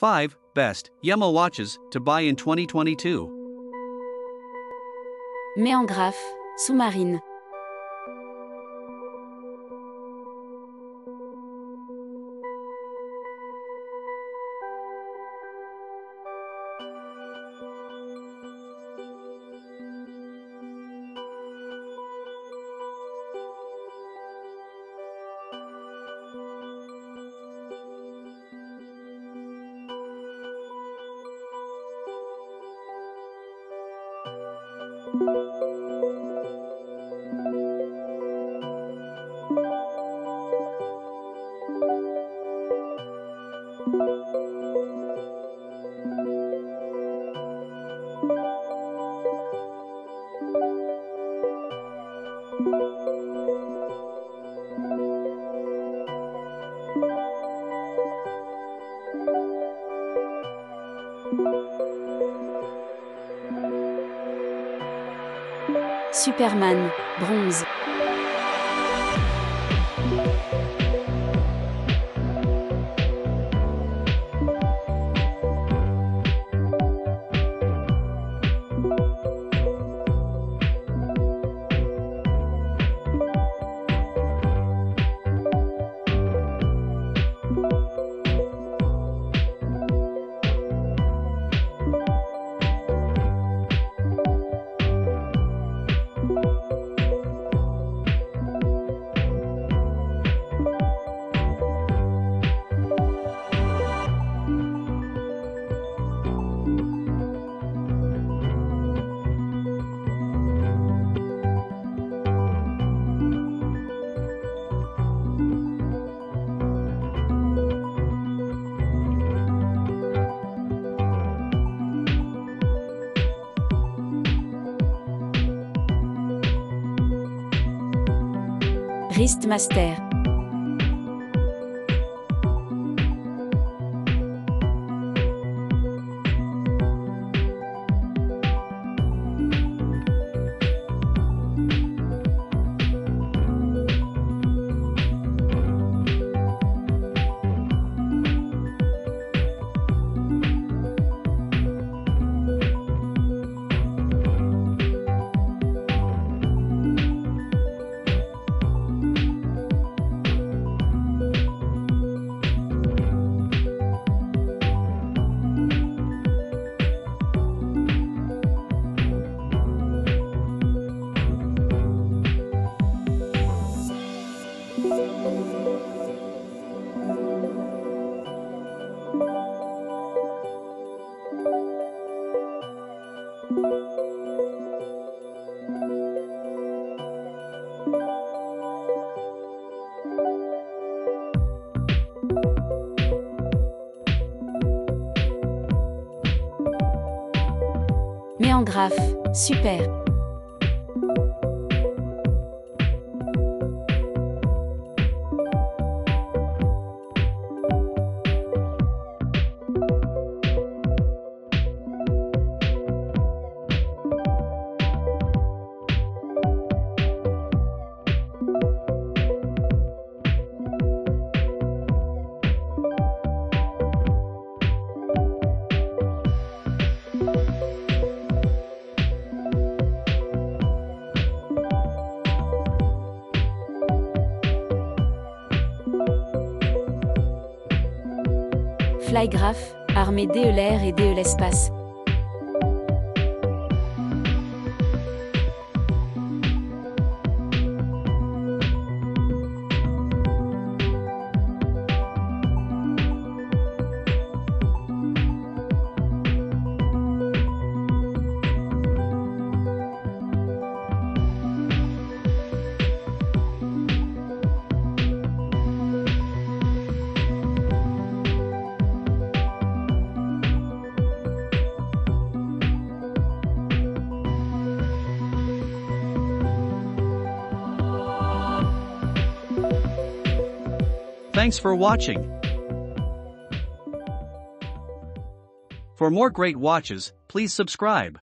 5. Best Yema watches to buy in 2022. Mets en graphe, sous-marine. Superman, bronze. Christ Master. En graphe, super. Flygraph, armée DE l'air et DE l'espace. Thanks for watching. For more great watches, please subscribe.